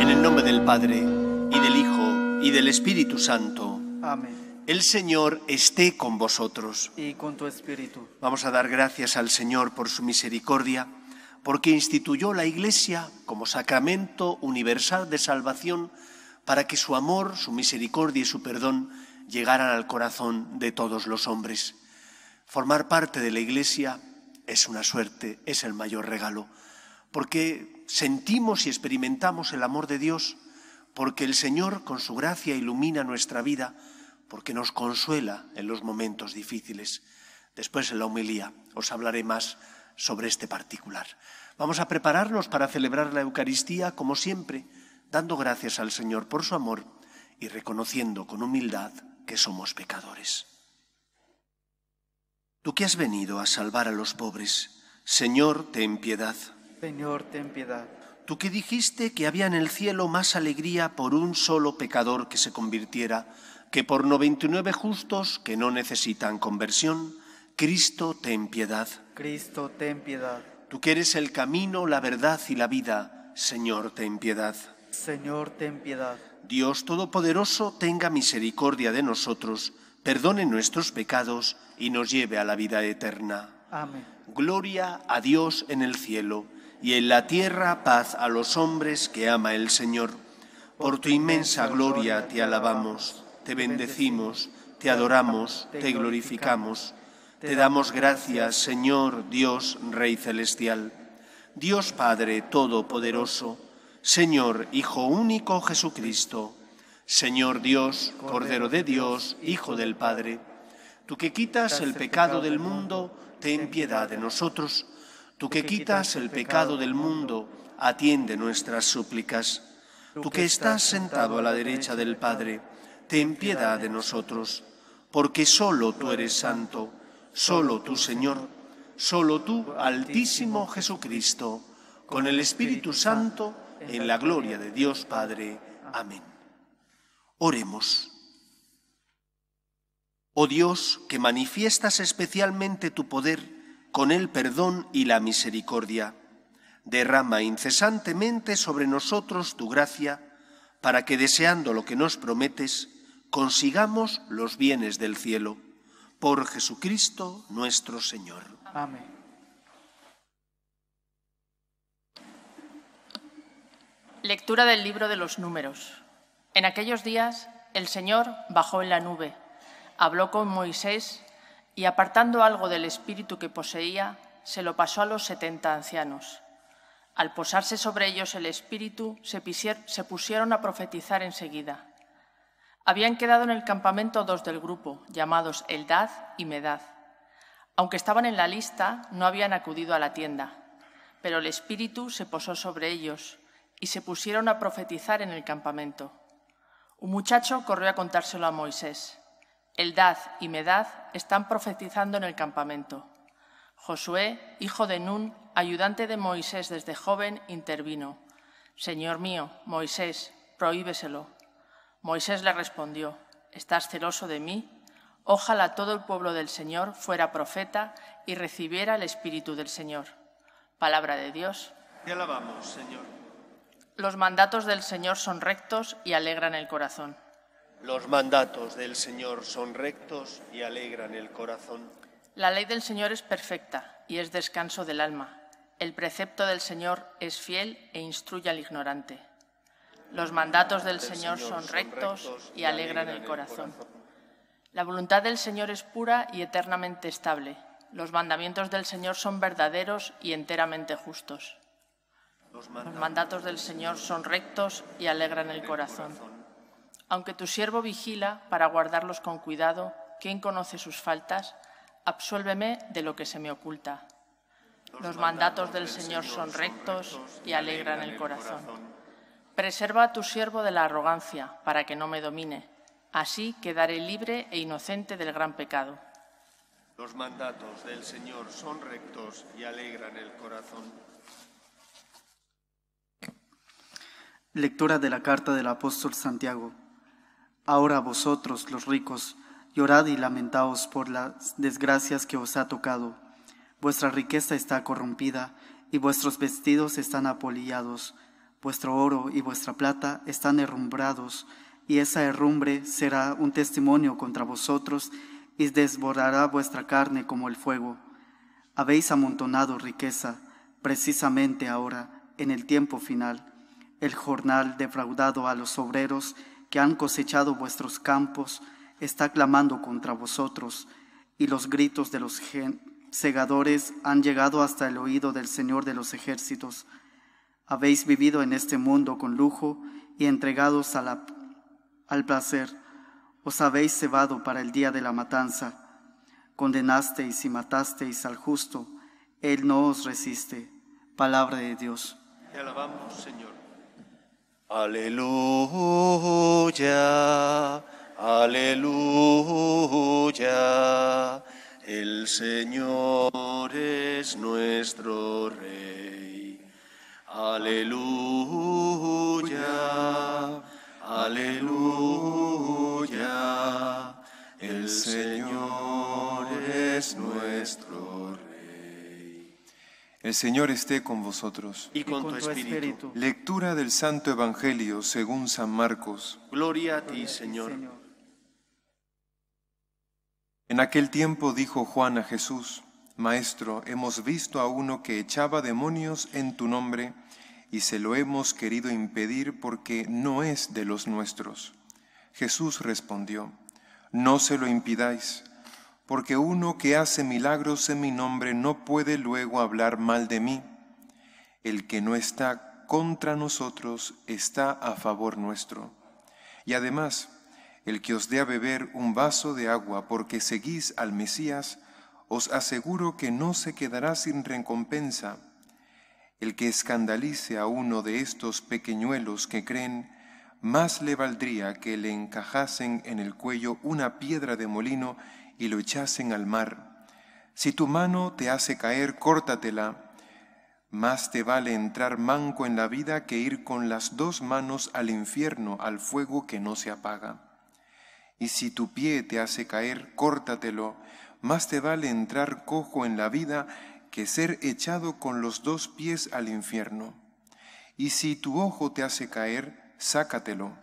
En el nombre del Padre, y del Hijo, y del Espíritu Santo, Amén. el Señor esté con vosotros. Y con tu espíritu. Vamos a dar gracias al Señor por su misericordia, porque instituyó la Iglesia como sacramento universal de salvación para que su amor, su misericordia y su perdón llegaran al corazón de todos los hombres. Formar parte de la Iglesia es una suerte, es el mayor regalo, porque sentimos y experimentamos el amor de Dios, porque el Señor con su gracia ilumina nuestra vida, porque nos consuela en los momentos difíciles. Después en la homilía os hablaré más sobre este particular. Vamos a prepararnos para celebrar la Eucaristía como siempre, dando gracias al Señor por su amor y reconociendo con humildad que somos pecadores. Tú que has venido a salvar a los pobres, Señor, ten piedad. Señor, ten piedad. Tú que dijiste que había en el cielo más alegría por un solo pecador que se convirtiera que por 99 justos que no necesitan conversión, Cristo, ten piedad. Cristo, ten piedad. Tú que eres el camino, la verdad y la vida, Señor, ten piedad. Señor, ten piedad. Dios Todopoderoso, tenga misericordia de nosotros, perdone nuestros pecados y nos lleve a la vida eterna. Amén. Gloria a Dios en el cielo y en la tierra paz a los hombres que ama el Señor. Por tu inmensa gloria te alabamos, te bendecimos, te adoramos, te glorificamos. Te damos gracias, Señor Dios Rey Celestial, Dios Padre Todopoderoso, Señor Hijo único Jesucristo, Señor Dios, Cordero de Dios, Hijo del Padre. Tú que quitas el pecado del mundo, ten piedad de nosotros. Tú que quitas el pecado del mundo, atiende nuestras súplicas. Tú que estás sentado a la derecha del Padre, ten piedad de nosotros, porque solo tú eres santo, solo tú, Señor, solo tú, Altísimo Jesucristo, con el Espíritu Santo, en la gloria de Dios Padre. Amén. Oremos. Oh Dios, que manifiestas especialmente tu poder con el perdón y la misericordia, derrama incesantemente sobre nosotros tu gracia, para que deseando lo que nos prometes, consigamos los bienes del cielo. Por Jesucristo nuestro Señor. Amén. Lectura del libro de los números. En aquellos días el Señor bajó en la nube, habló con Moisés y apartando algo del espíritu que poseía, se lo pasó a los setenta ancianos. Al posarse sobre ellos el espíritu, se, se pusieron a profetizar enseguida. Habían quedado en el campamento dos del grupo, llamados Eldad y Medad. Aunque estaban en la lista, no habían acudido a la tienda, pero el espíritu se posó sobre ellos y se pusieron a profetizar en el campamento. Un muchacho corrió a contárselo a Moisés. Eldad y Medad están profetizando en el campamento. Josué, hijo de Nun, ayudante de Moisés desde joven, intervino. Señor mío, Moisés, prohíbeselo. Moisés le respondió, ¿estás celoso de mí? Ojalá todo el pueblo del Señor fuera profeta y recibiera el Espíritu del Señor. Palabra de Dios. Te alabamos, Señor. Los mandatos del Señor son rectos y alegran el corazón. Los mandatos del Señor son rectos y alegran el corazón. La ley del Señor es perfecta y es descanso del alma. El precepto del Señor es fiel e instruye al ignorante. Los mandatos del Señor son rectos y alegran el corazón. La voluntad del Señor es pura y eternamente estable. Los mandamientos del Señor son verdaderos y enteramente justos. Los mandatos del Señor son rectos y alegran el corazón. Aunque tu siervo vigila para guardarlos con cuidado, ¿quién conoce sus faltas? Absuélveme de lo que se me oculta. Los mandatos del Señor son rectos y alegran el corazón. Preserva a tu siervo de la arrogancia, para que no me domine. Así quedaré libre e inocente del gran pecado. Los mandatos del Señor son rectos y alegran el corazón. Lectura de la carta del apóstol Santiago. Ahora vosotros, los ricos, llorad y lamentaos por las desgracias que os ha tocado. Vuestra riqueza está corrompida y vuestros vestidos están apolillados. Vuestro oro y vuestra plata están herrumbrados, y esa herrumbre será un testimonio contra vosotros y desbordará vuestra carne como el fuego. Habéis amontonado riqueza, precisamente ahora, en el tiempo final, el jornal defraudado a los obreros que han cosechado vuestros campos está clamando contra vosotros, y los gritos de los segadores han llegado hasta el oído del Señor de los ejércitos. Habéis vivido en este mundo con lujo y entregados al placer. Os habéis cebado para el día de la matanza. Condenasteis y matasteis al justo. Él no os resiste. Palabra de Dios. Te alabamos, Señor. Aleluya, aleluya. El Señor es nuestro Rey. Aleluya, aleluya. El Señor es nuestro Rey. El Señor esté con vosotros. Y con, tu espíritu. Lectura del Santo Evangelio según San Marcos. Gloria a ti, Señor. En aquel tiempo dijo Juan a Jesús, Maestro, hemos visto a uno que echaba demonios en tu nombre y se lo hemos querido impedir porque no es de los nuestros. Jesús respondió, No se lo impidáis, porque uno que hace milagros en mi nombre no puede luego hablar mal de mí. El que no está contra nosotros está a favor nuestro. Y además, el que os dé a beber un vaso de agua porque seguís al Mesías, os aseguro que no se quedará sin recompensa. El que escandalice a uno de estos pequeñuelos que creen, más le valdría que le encajasen en el cuello una piedra de molino y lo echasen al mar. Si tu mano te hace caer, córtatela. Más te vale entrar manco en la vida que ir con las dos manos al infierno, al fuego que no se apaga y si tu pie te hace caer, córtatelo. Más te vale entrar cojo en la vida que ser echado con los dos pies al infierno. Y si tu ojo te hace caer, sácatelo.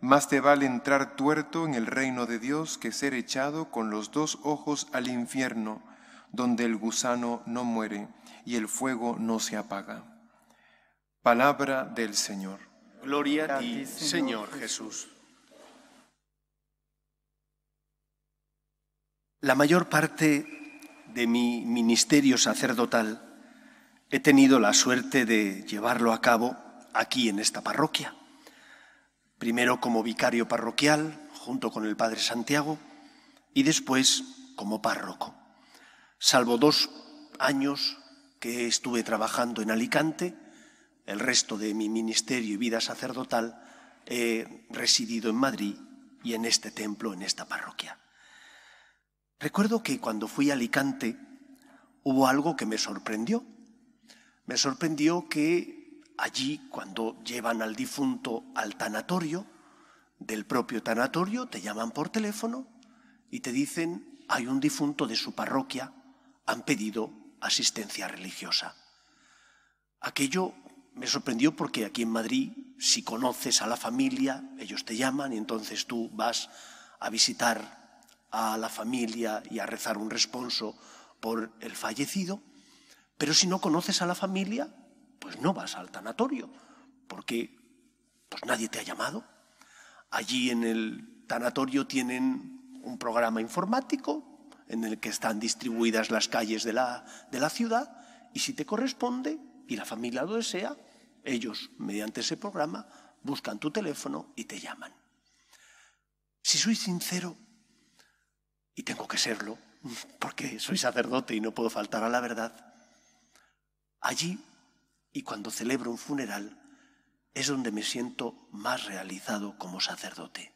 Más te vale entrar tuerto en el reino de Dios que ser echado con los dos ojos al infierno, donde el gusano no muere y el fuego no se apaga. Palabra del Señor. Gloria a ti, Señor Jesús. La mayor parte de mi ministerio sacerdotal he tenido la suerte de llevarlo a cabo aquí en esta parroquia. Primero como vicario parroquial, junto con el Padre Santiago, y después como párroco. Salvo dos años que estuve trabajando en Alicante, el resto de mi ministerio y vida sacerdotal he residido en Madrid y en este templo, en esta parroquia. Recuerdo que cuando fui a Alicante hubo algo que me sorprendió. Me sorprendió que allí, cuando llevan al difunto al tanatorio, del propio tanatorio, te llaman por teléfono y te dicen, hay un difunto de su parroquia, han pedido asistencia religiosa. Aquello me sorprendió porque aquí en Madrid, si conoces a la familia, ellos te llaman y entonces tú vas a visitar a la familia y a rezar un responso por el fallecido, pero si no conoces a la familia, pues no vas al tanatorio, porque pues nadie te ha llamado. Allí en el tanatorio tienen un programa informático en el que están distribuidas las calles de la, de la ciudad y si te corresponde y la familia lo desea, ellos, mediante ese programa, buscan tu teléfono y te llaman. Si soy sincero, y tengo que serlo, porque soy sacerdote y no puedo faltar a la verdad, allí y cuando celebro un funeral es donde me siento más realizado como sacerdote.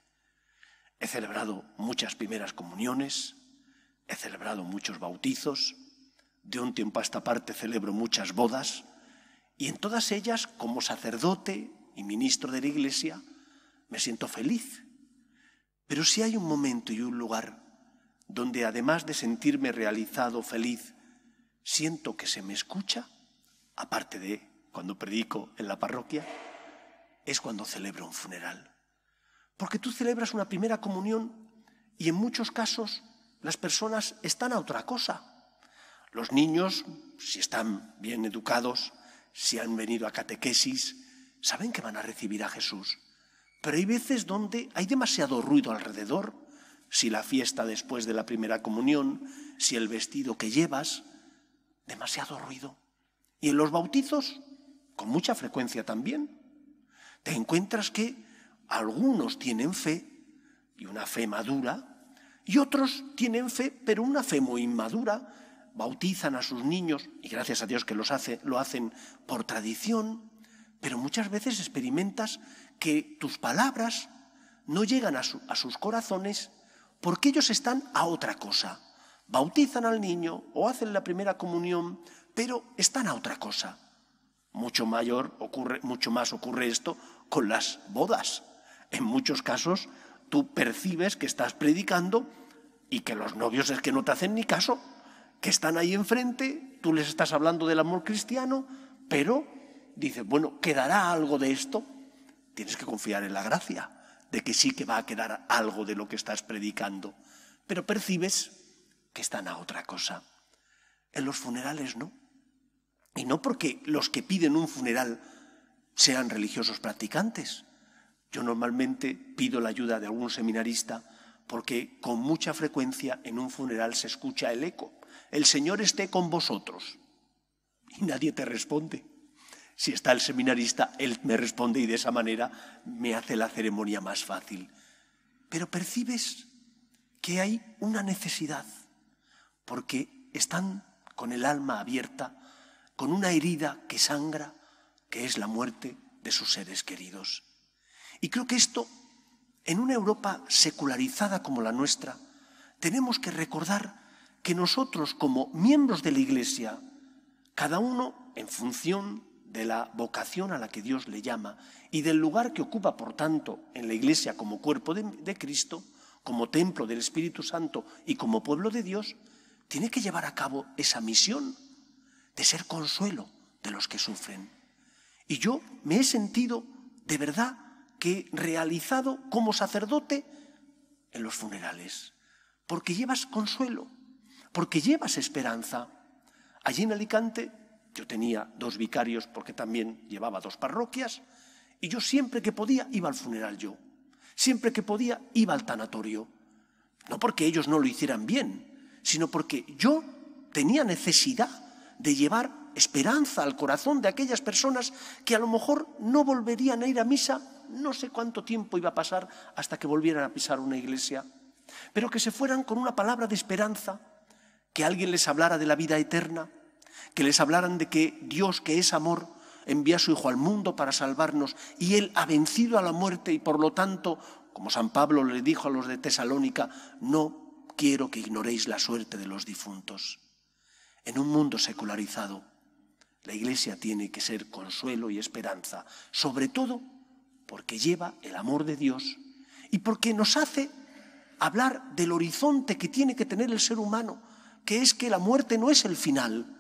He celebrado muchas primeras comuniones, he celebrado muchos bautizos, de un tiempo a esta parte celebro muchas bodas, y en todas ellas, como sacerdote y ministro de la Iglesia, me siento feliz. Pero si hay un momento y un lugar donde además de sentirme realizado, feliz, siento que se me escucha, aparte de cuando predico en la parroquia, es cuando celebro un funeral. Porque tú celebras una primera comunión y en muchos casos las personas están a otra cosa. Los niños, si están bien educados, si han venido a catequesis, saben que van a recibir a Jesús. Pero hay veces donde hay demasiado ruido alrededor, si la fiesta después de la primera comunión, si el vestido que llevas, demasiado ruido. Y en los bautizos, con mucha frecuencia también, te encuentras que algunos tienen fe, y una fe madura, y otros tienen fe, pero una fe muy inmadura, bautizan a sus niños, y gracias a Dios que los hace, lo hacen por tradición, pero muchas veces experimentas que tus palabras no llegan a, a sus corazones porque ellos están a otra cosa. Bautizan al niño o hacen la primera comunión, pero están a otra cosa. Mucho mayor ocurre, mucho más ocurre esto con las bodas. En muchos casos tú percibes que estás predicando y que los novios es que no te hacen ni caso, que están ahí enfrente, tú les estás hablando del amor cristiano, pero dices, bueno, ¿quedará algo de esto? Tienes que confiar en la gracia de que sí que va a quedar algo de lo que estás predicando, pero percibes que están a otra cosa. En los funerales no. Y no porque los que piden un funeral sean religiosos practicantes. Yo normalmente pido la ayuda de algún seminarista porque con mucha frecuencia en un funeral se escucha el eco. El Señor esté con vosotros. Y nadie te responde. Si está el seminarista, él me responde y de esa manera me hace la ceremonia más fácil. Pero percibes que hay una necesidad, porque están con el alma abierta, con una herida que sangra, que es la muerte de sus seres queridos. Y creo que esto, en una Europa secularizada como la nuestra, tenemos que recordar que nosotros como miembros de la Iglesia, cada uno en función de la vocación a la que Dios le llama y del lugar que ocupa, por tanto, en la Iglesia como cuerpo de, de Cristo, como templo del Espíritu Santo y como pueblo de Dios, tiene que llevar a cabo esa misión de ser consuelo de los que sufren. Y yo me he sentido de verdad que realizado como sacerdote en los funerales, porque llevas consuelo, porque llevas esperanza. Allí en Alicante yo tenía dos vicarios porque también llevaba dos parroquias y yo siempre que podía iba al funeral yo. Siempre que podía iba al tanatorio. No porque ellos no lo hicieran bien, sino porque yo tenía necesidad de llevar esperanza al corazón de aquellas personas que a lo mejor no volverían a ir a misa, no sé cuánto tiempo iba a pasar hasta que volvieran a pisar una iglesia, pero que se fueran con una palabra de esperanza, que alguien les hablara de la vida eterna, que les hablaran de que Dios, que es amor, envía a su Hijo al mundo para salvarnos y Él ha vencido a la muerte y por lo tanto, como San Pablo le dijo a los de Tesalónica, no quiero que ignoréis la suerte de los difuntos. En un mundo secularizado, la Iglesia tiene que ser consuelo y esperanza, sobre todo porque lleva el amor de Dios y porque nos hace hablar del horizonte que tiene que tener el ser humano, que es que la muerte no es el final.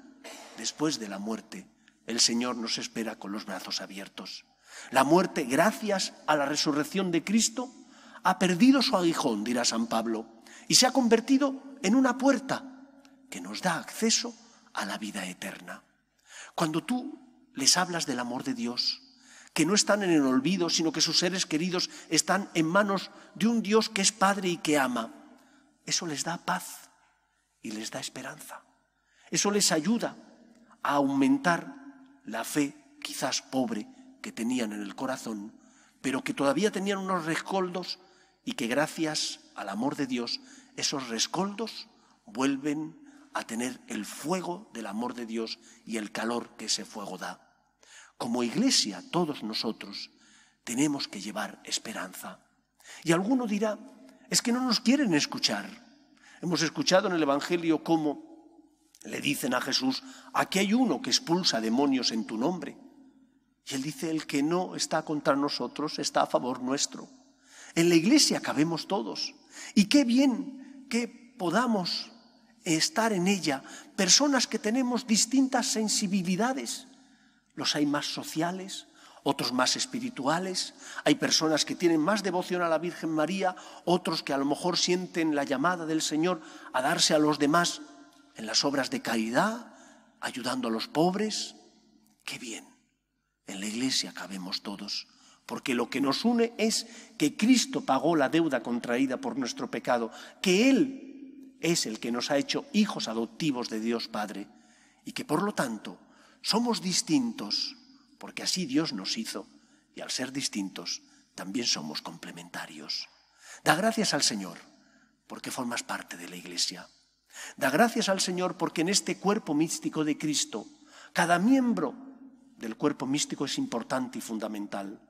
Después de la muerte, el Señor nos espera con los brazos abiertos. La muerte, gracias a la resurrección de Cristo, ha perdido su aguijón, dirá San Pablo, y se ha convertido en una puerta que nos da acceso a la vida eterna. Cuando tú les hablas del amor de Dios, que no están en el olvido, sino que sus seres queridos están en manos de un Dios que es Padre y que ama, eso les da paz y les da esperanza. Eso les ayuda a aumentar la fe, quizás pobre, que tenían en el corazón, pero que todavía tenían unos rescoldos y que gracias al amor de Dios esos rescoldos vuelven a tener el fuego del amor de Dios y el calor que ese fuego da. Como iglesia, todos nosotros tenemos que llevar esperanza. Y alguno dirá, es que no nos quieren escuchar. Hemos escuchado en el Evangelio cómo le dicen a Jesús, aquí hay uno que expulsa demonios en tu nombre. Y él dice, el que no está contra nosotros está a favor nuestro. En la iglesia cabemos todos. Y qué bien que podamos estar en ella personas que tenemos distintas sensibilidades. Los hay más sociales, otros más espirituales, hay personas que tienen más devoción a la Virgen María, otros que a lo mejor sienten la llamada del Señor a darse a los demás en las obras de caridad, ayudando a los pobres. Qué bien, en la iglesia cabemos todos, porque lo que nos une es que Cristo pagó la deuda contraída por nuestro pecado, que Él es el que nos ha hecho hijos adoptivos de Dios Padre y que por lo tanto somos distintos porque así Dios nos hizo, y al ser distintos, también somos complementarios. Da gracias al Señor, porque formas parte de la Iglesia. Da gracias al Señor porque en este cuerpo místico de Cristo, cada miembro del cuerpo místico es importante y fundamental.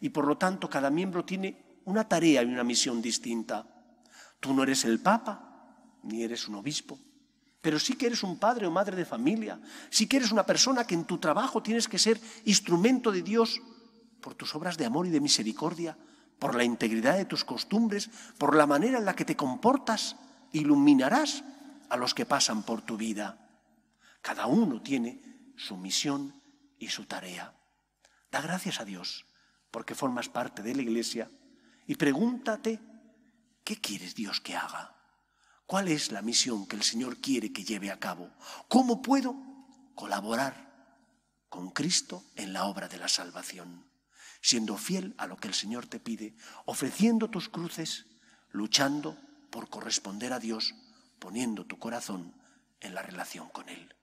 Y por lo tanto, cada miembro tiene una tarea y una misión distinta. Tú no eres el Papa, ni eres un obispo, pero sí que eres un padre o madre de familia, sí que eres una persona que en tu trabajo tienes que ser instrumento de Dios por tus obras de amor y de misericordia, por la integridad de tus costumbres, por la manera en la que te comportas, iluminarás a los que pasan por tu vida. Cada uno tiene su misión y su tarea. Da gracias a Dios porque formas parte de la iglesia y pregúntate, ¿qué quieres Dios que haga? ¿Cuál es la misión que el Señor quiere que lleve a cabo? ¿Cómo puedo colaborar con Cristo en la obra de la salvación? Siendo fiel a lo que el Señor te pide, ofreciendo tus cruces, luchando por corresponder a Dios, poniendo tu corazón en la relación con Él.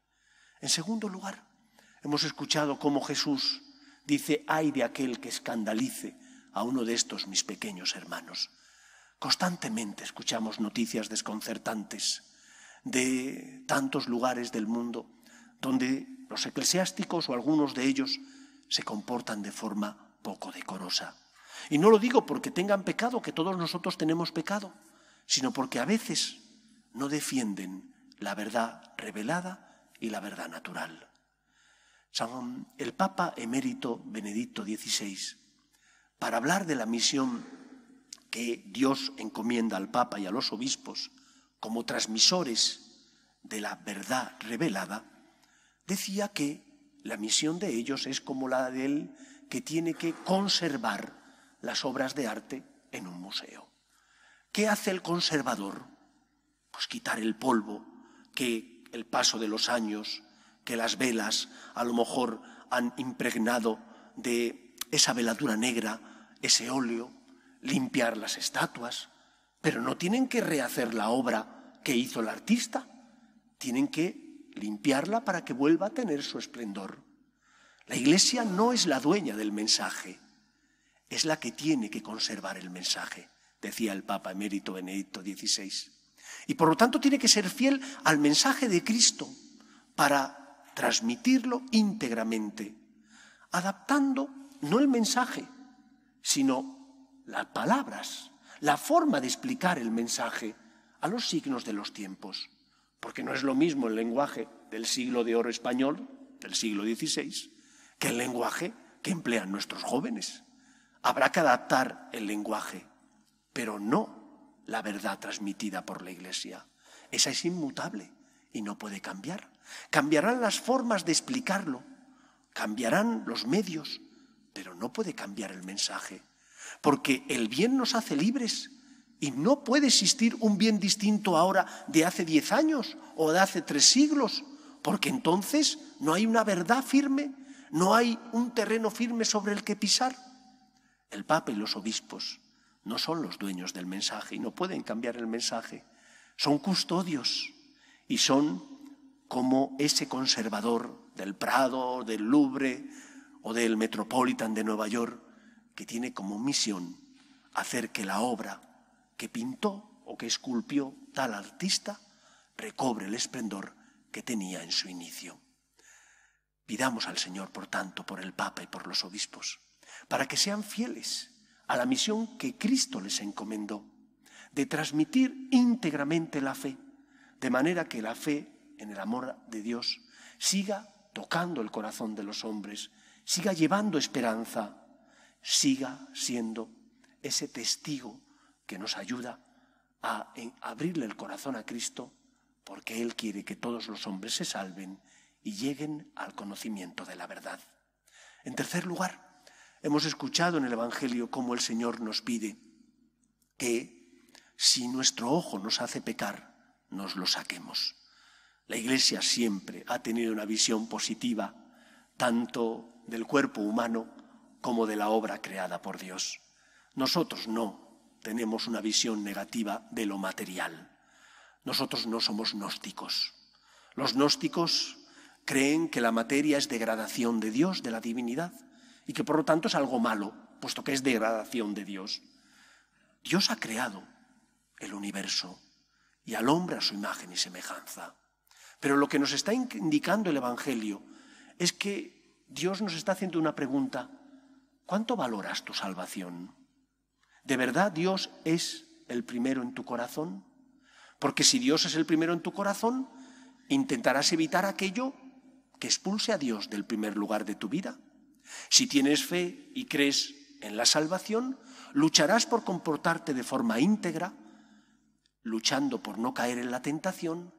En segundo lugar, hemos escuchado cómo Jesús dice, ay de aquel que escandalice a uno de estos mis pequeños hermanos. Constantemente escuchamos noticias desconcertantes de tantos lugares del mundo donde los eclesiásticos o algunos de ellos se comportan de forma poco decorosa. Y no lo digo porque tengan pecado, que todos nosotros tenemos pecado, sino porque a veces no defienden la verdad revelada y la verdad natural. el Papa emérito Benedicto XVI, para hablar de la misión que Dios encomienda al Papa y a los obispos como transmisores de la verdad revelada, decía que la misión de ellos es como la de él que tiene que conservar las obras de arte en un museo. ¿Qué hace el conservador? Pues quitar el polvo que el paso de los años, que las velas a lo mejor han impregnado de esa veladura negra, ese óleo, limpiar las estatuas, pero no tienen que rehacer la obra que hizo el artista, tienen que limpiarla para que vuelva a tener su esplendor. La Iglesia no es la dueña del mensaje, es la que tiene que conservar el mensaje, decía el Papa emérito Benedicto XVI. Y por lo tanto tiene que ser fiel al mensaje de Cristo para transmitirlo íntegramente, adaptando no el mensaje, sino las palabras, la forma de explicar el mensaje a los signos de los tiempos. Porque no es lo mismo el lenguaje del siglo de oro español, del siglo XVI, que el lenguaje que emplean nuestros jóvenes. Habrá que adaptar el lenguaje, pero no la verdad transmitida por la Iglesia. Esa es inmutable y no puede cambiar. Cambiarán las formas de explicarlo, cambiarán los medios, pero no puede cambiar el mensaje porque el bien nos hace libres y no puede existir un bien distinto ahora de hace diez años o de hace tres siglos, porque entonces no hay una verdad firme, no hay un terreno firme sobre el que pisar. El Papa y los obispos no son los dueños del mensaje y no pueden cambiar el mensaje, son custodios y son como ese conservador del Prado, del Louvre o del Metropolitan de Nueva York, que tiene como misión hacer que la obra que pintó o que esculpió tal artista recobre el esplendor que tenía en su inicio. Pidamos al Señor, por tanto, por el Papa y por los obispos, para que sean fieles a la misión que Cristo les encomendó, de transmitir íntegramente la fe, de manera que la fe en el amor de Dios siga tocando el corazón de los hombres siga llevando esperanza, siga siendo ese testigo que nos ayuda a abrirle el corazón a Cristo, porque Él quiere que todos los hombres se salven y lleguen al conocimiento de la verdad. En tercer lugar, hemos escuchado en el Evangelio cómo el Señor nos pide que si nuestro ojo nos hace pecar, nos lo saquemos. La Iglesia siempre ha tenido una visión positiva, tanto del cuerpo humano como de la obra creada por Dios. Nosotros no tenemos una visión negativa de lo material. Nosotros no somos gnósticos. Los gnósticos creen que la materia es degradación de Dios, de la divinidad, y que por lo tanto es algo malo, puesto que es degradación de Dios. Dios ha creado el universo y al hombre a su imagen y semejanza. Pero lo que nos está indicando el Evangelio es que Dios nos está haciendo una pregunta. ¿Cuánto valoras tu salvación? ¿De verdad Dios es el primero en tu corazón? Porque si Dios es el primero en tu corazón, intentarás evitar aquello que expulse a Dios del primer lugar de tu vida. Si tienes fe y crees en la salvación, lucharás por comportarte de forma íntegra, luchando por no caer en la tentación,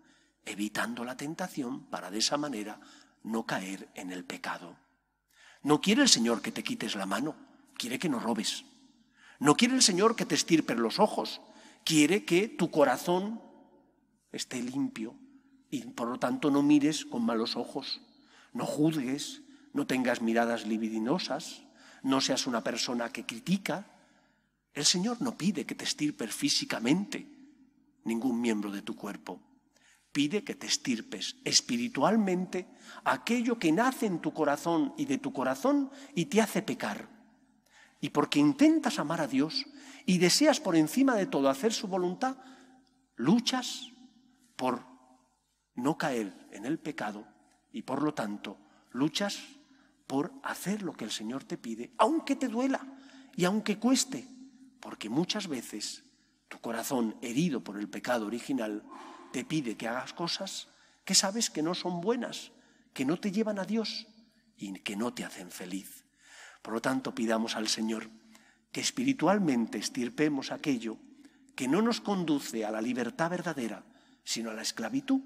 evitando la tentación para de esa manera no caer en el pecado. No quiere el Señor que te quites la mano, quiere que no robes. No quiere el Señor que te estirpe los ojos, quiere que tu corazón esté limpio y por lo tanto no mires con malos ojos, no juzgues, no tengas miradas libidinosas, no seas una persona que critica. El Señor no pide que te estirpes físicamente ningún miembro de tu cuerpo. Pide que te estirpes espiritualmente aquello que nace en tu corazón y de tu corazón y te hace pecar y porque intentas amar a Dios y deseas por encima de todo hacer su voluntad, luchas por no caer en el pecado y por lo tanto luchas por hacer lo que el Señor te pide, aunque te duela y aunque cueste, porque muchas veces tu corazón herido por el pecado original te pide que hagas cosas que sabes que no son buenas, que no te llevan a Dios y que no te hacen feliz. Por lo tanto, pidamos al Señor que espiritualmente estirpemos aquello que no nos conduce a la libertad verdadera, sino a la esclavitud,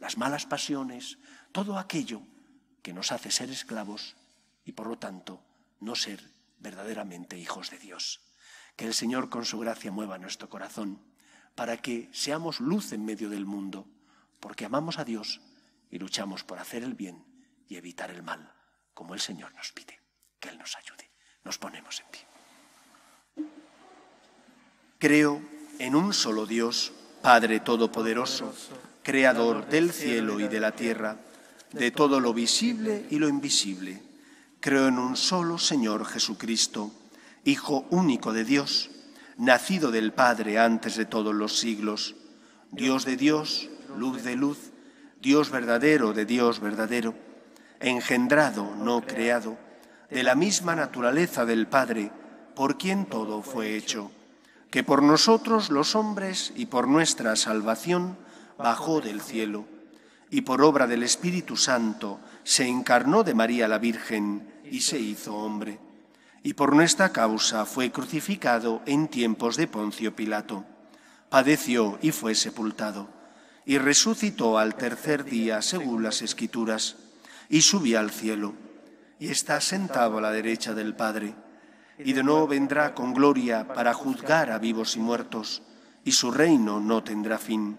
las malas pasiones, todo aquello que nos hace ser esclavos y por lo tanto no ser verdaderamente hijos de Dios. Que el Señor con su gracia mueva nuestro corazón para que seamos luz en medio del mundo, porque amamos a Dios y luchamos por hacer el bien y evitar el mal, como el Señor nos pide que Él nos ayude. Nos ponemos en pie. Creo en un solo Dios, Padre Todopoderoso, Creador del cielo y de la tierra, de todo lo visible y lo invisible. Creo en un solo Señor Jesucristo, Hijo único de Dios, nacido del Padre antes de todos los siglos, Dios de Dios, luz de luz, Dios verdadero de Dios verdadero, engendrado, no creado de la misma naturaleza del Padre, por quien todo fue hecho, que por nosotros los hombres y por nuestra salvación bajó del cielo, y por obra del Espíritu Santo se encarnó de María la Virgen y se hizo hombre, y por nuestra causa fue crucificado en tiempos de Poncio Pilato, padeció y fue sepultado, y resucitó al tercer día según las Escrituras, y subió al cielo. Y está sentado a la derecha del Padre, y de nuevo vendrá con gloria para juzgar a vivos y muertos, y su reino no tendrá fin.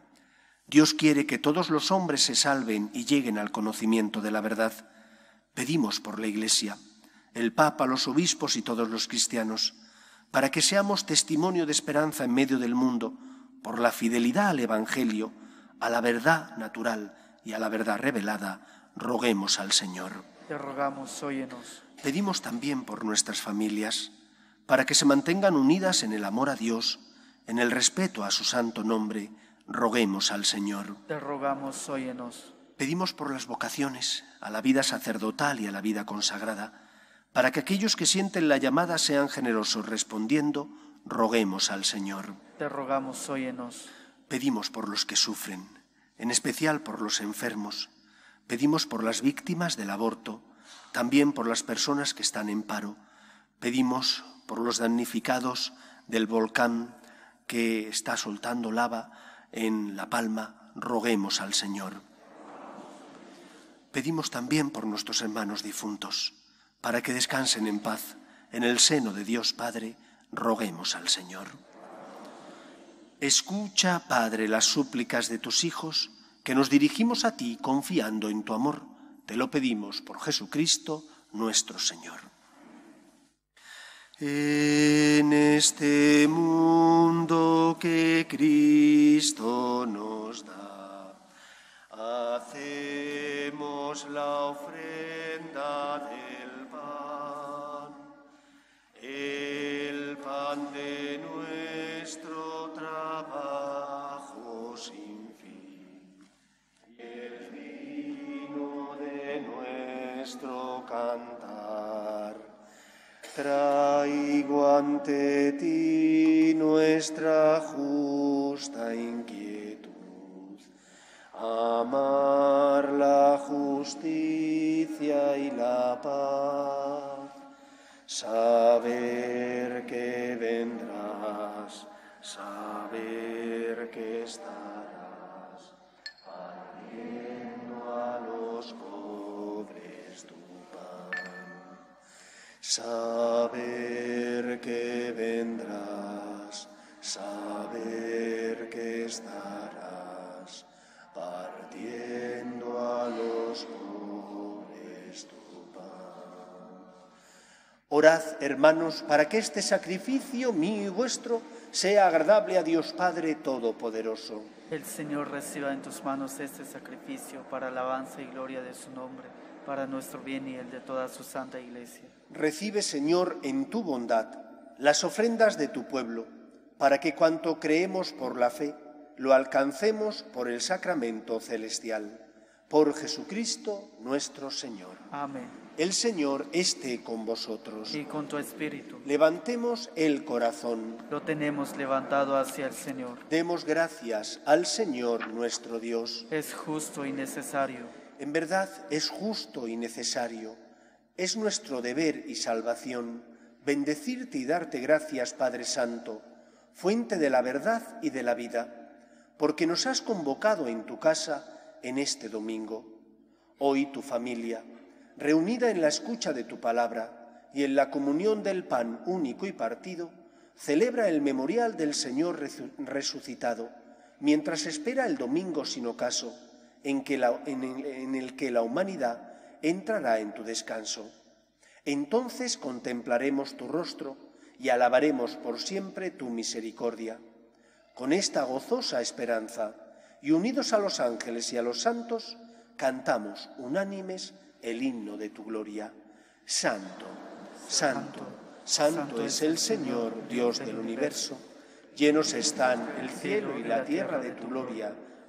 Dios quiere que todos los hombres se salven y lleguen al conocimiento de la verdad. Pedimos por la Iglesia, el Papa, los obispos y todos los cristianos, para que seamos testimonio de esperanza en medio del mundo, por la fidelidad al Evangelio, a la verdad natural y a la verdad revelada, roguemos al Señor te rogamos, óyenos. pedimos también por nuestras familias, para que se mantengan unidas en el amor a Dios, en el respeto a su santo nombre, roguemos al Señor. Te rogamos, óyenos. Pedimos por las vocaciones, a la vida sacerdotal y a la vida consagrada, para que aquellos que sienten la llamada sean generosos respondiendo, roguemos al Señor. Te rogamos, óyenos. Pedimos por los que sufren, en especial por los enfermos. Pedimos por las víctimas del aborto, también por las personas que están en paro. Pedimos por los damnificados del volcán que está soltando lava en La Palma. Roguemos al Señor. Pedimos también por nuestros hermanos difuntos, para que descansen en paz en el seno de Dios Padre. Roguemos al Señor. Escucha, Padre, las súplicas de tus hijos, que nos dirigimos a ti confiando en tu amor. Te lo pedimos por Jesucristo nuestro Señor. En este mundo Cristo nos da, hacemos la ofrenda ante ti nuestra justa inquietud, amar la justicia y la paz, saber que vendrás, saber que estarás, partiendo a los pobres tu pan. Saber que vendrás, saber que estarás, partiendo a los pobres tu pan. Orad, hermanos, para que este sacrificio mío y vuestro sea agradable a Dios Padre Todopoderoso. El Señor reciba en tus manos este sacrificio para alabanza y gloria de su nombre, para nuestro bien y el de toda su santa iglesia. Recibe, Señor, en tu bondad las ofrendas de tu pueblo, para que cuanto creemos por la fe, lo alcancemos por el sacramento celestial. Por Jesucristo nuestro Señor. Amén. El Señor esté con vosotros. Y con tu espíritu. Levantemos el corazón. Lo tenemos levantado hacia el Señor. Demos gracias al Señor nuestro Dios. Es justo y necesario. En verdad es justo y necesario. Es nuestro deber y salvación bendecirte y darte gracias, Padre Santo, fuente de la verdad y de la vida, porque nos has convocado en tu casa en este domingo. Hoy tu familia, reunida en la escucha de tu palabra y en la comunión del pan único y partido, celebra el memorial del Señor resucitado, mientras espera el domingo sin ocaso, en, que la, en, el, el que la humanidad entrará en tu descanso. Entonces contemplaremos tu rostro y alabaremos por siempre tu misericordia. Con esta gozosa esperanza y unidos a los ángeles y a los santos, cantamos unánimes el himno de tu gloria. Santo, santo, santo es el Señor, Dios del universo. Llenos están el cielo y la tierra de tu gloria.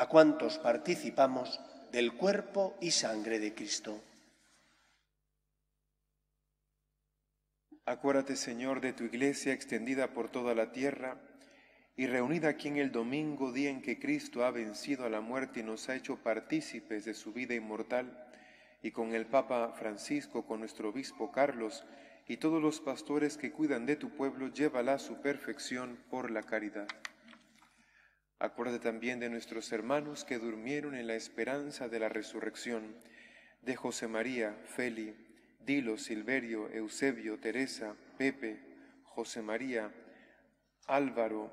a cuantos participamos del cuerpo y sangre de Cristo. Acuérdate, Señor, de tu iglesia extendida por toda la tierra y reunida aquí en el domingo, día en que Cristo ha vencido a la muerte y nos ha hecho partícipes de su vida inmortal, y con el Papa Francisco, con nuestro obispo Carlos y todos los pastores que cuidan de tu pueblo, llévala a su perfección por la caridad. Acuérdate también de nuestros hermanos que durmieron en la esperanza de la resurrección, de José María, Feli, Dilo, Silverio, Eusebio, Teresa, Pepe, José María, Álvaro,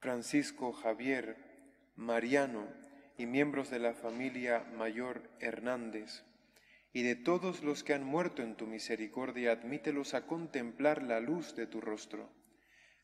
Francisco, Javier, Mariano y miembros de la familia Mayor Hernández, y de todos los que han muerto en tu misericordia, admítelos a contemplar la luz de tu rostro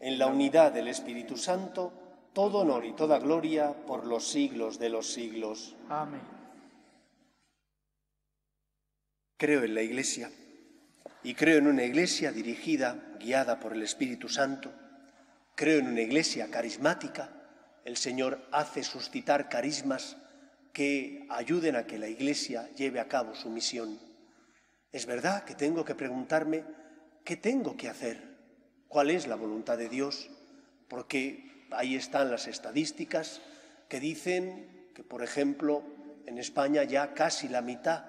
en la unidad del Espíritu Santo, todo honor y toda gloria por los siglos de los siglos. Amén. Creo en la Iglesia y creo en una Iglesia dirigida, guiada por el Espíritu Santo. Creo en una Iglesia carismática. El Señor hace suscitar carismas que ayuden a que la Iglesia lleve a cabo su misión. Es verdad que tengo que preguntarme qué tengo que hacer cuál es la voluntad de Dios, porque ahí están las estadísticas que dicen que, por ejemplo, en España ya casi la mitad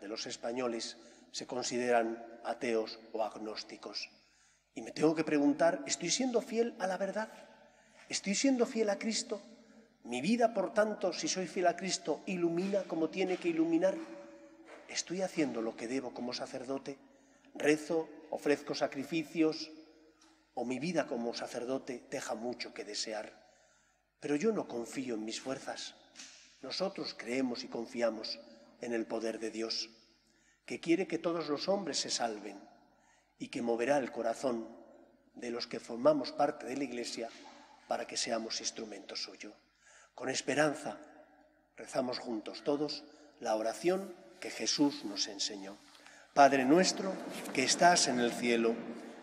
de los españoles se consideran ateos o agnósticos. Y me tengo que preguntar, ¿estoy siendo fiel a la verdad? ¿Estoy siendo fiel a Cristo? ¿Mi vida, por tanto, si soy fiel a Cristo, ilumina como tiene que iluminar? ¿Estoy haciendo lo que debo como sacerdote? ¿Rezo? ¿Ofrezco sacrificios? O mi vida como sacerdote deja mucho que desear. Pero yo no confío en mis fuerzas. Nosotros creemos y confiamos en el poder de Dios, que quiere que todos los hombres se salven y que moverá el corazón de los que formamos parte de la Iglesia para que seamos instrumentos suyo. Con esperanza rezamos juntos todos la oración que Jesús nos enseñó. Padre nuestro que estás en el cielo,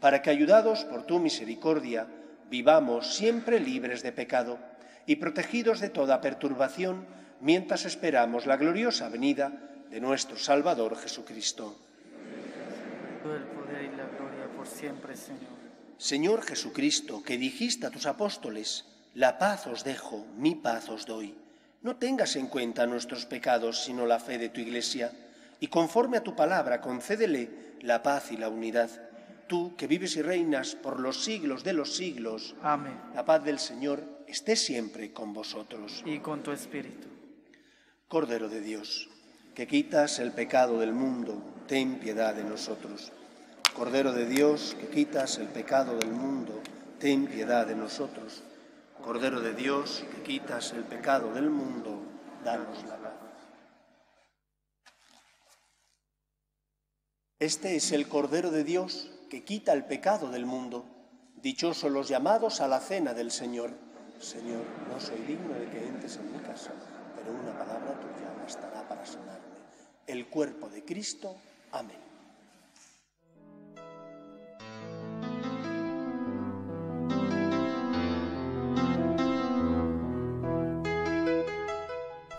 para que, ayudados por tu misericordia, vivamos siempre libres de pecado y protegidos de toda perturbación mientras esperamos la gloriosa venida de nuestro Salvador Jesucristo. el poder y la gloria por siempre, Señor. Señor Jesucristo, que dijiste a tus apóstoles, la paz os dejo, mi paz os doy. No tengas en cuenta nuestros pecados, sino la fe de tu Iglesia, y conforme a tu palabra concédele la paz y la unidad tú que vives y reinas por los siglos de los siglos. Amén. La paz del Señor esté siempre con vosotros. Y con tu espíritu. Cordero de Dios que quitas el pecado del mundo, ten piedad de nosotros. Cordero de Dios, que quitas el pecado del mundo, ten piedad de nosotros. Cordero de Dios, que quitas el pecado del mundo, danos la paz. Este es el Cordero de Dios que quita el pecado del mundo. Dichosos los llamados a la cena del Señor. Señor, no soy digno de que entres en mi casa, pero una palabra tuya bastará para sanarme. El cuerpo de Cristo. Amén.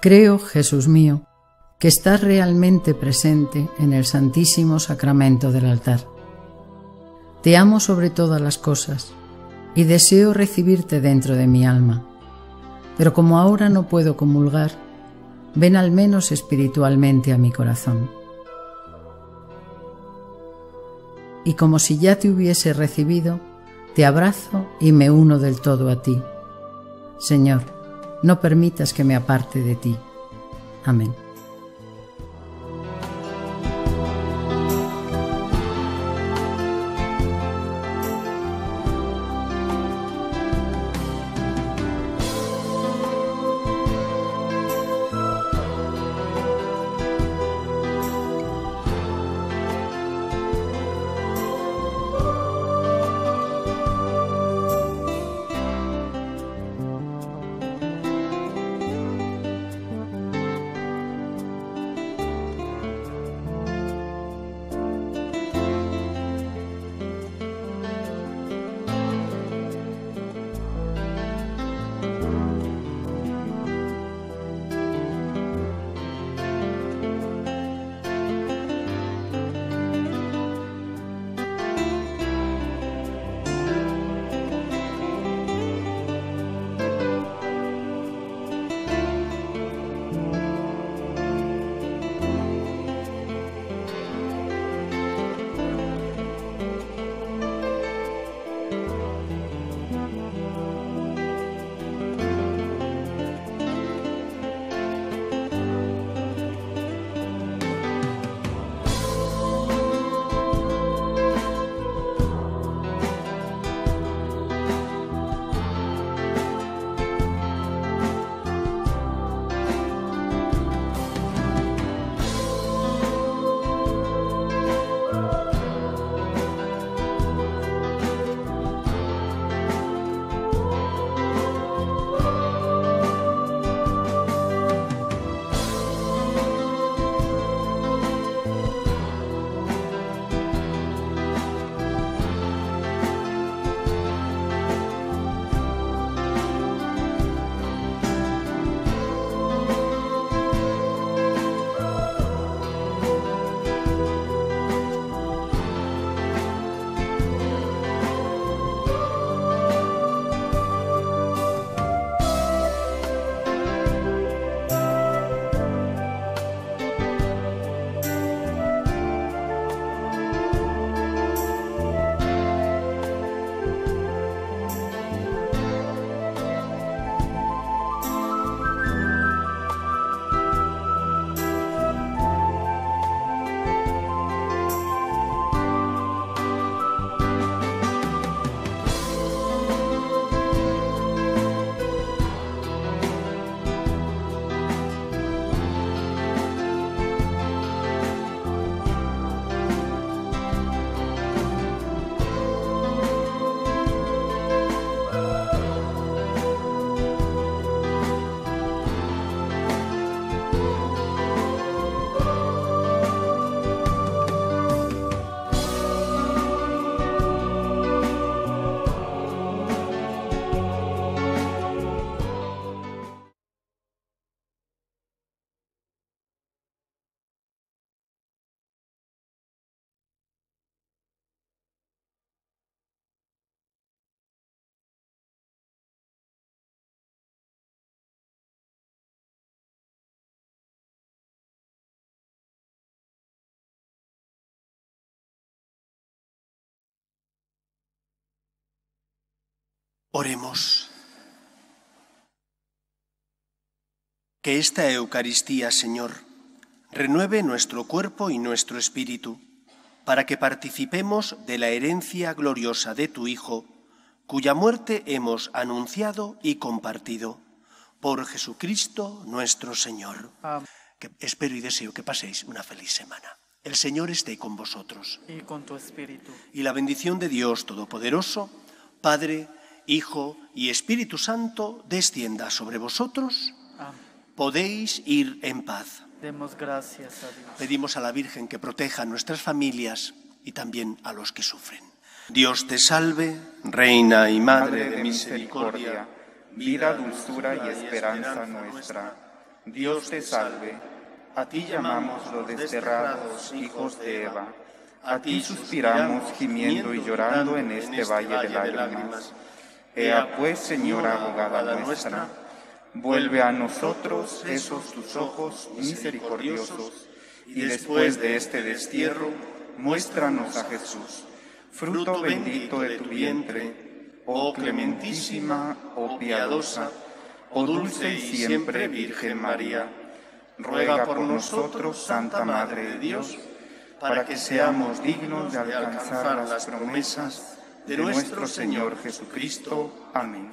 Creo, Jesús mío, que estás realmente presente en el Santísimo Sacramento del altar. Te amo sobre todas las cosas y deseo recibirte dentro de mi alma. Pero como ahora no puedo comulgar, ven al menos espiritualmente a mi corazón. Y como si ya te hubiese recibido, te abrazo y me uno del todo a ti. Señor, no permitas que me aparte de ti. Amén. Oremos. Que esta Eucaristía, Señor, renueve nuestro cuerpo y nuestro espíritu, para que participemos de la herencia gloriosa de tu Hijo, cuya muerte hemos anunciado y compartido. Por Jesucristo nuestro Señor. Que espero y deseo que paséis una feliz semana. El Señor esté con vosotros. Y con tu espíritu. Y la bendición de Dios Todopoderoso, Padre, Hijo y Espíritu Santo, descienda sobre vosotros. Podéis ir en paz. Demos gracias a Dios. Pedimos a la Virgen que proteja a nuestras familias y también a los que sufren. Dios te salve, Reina y Madre, de misericordia, vida, dulzura y esperanza nuestra. Dios te salve. A ti llamamos los desterrados hijos de Eva. A ti suspiramos gimiendo y llorando en este valle de lágrimas. Ea pues, Señora abogada nuestra, vuelve a nosotros esos tus ojos misericordiosos, y después de este destierro, muéstranos a Jesús, fruto bendito de tu vientre, oh clementísima, oh piadosa, oh dulce y siempre Virgen María. Ruega por nosotros, Santa Madre de Dios, para que seamos dignos de alcanzar las promesas de nuestro Señor Jesucristo. Amén.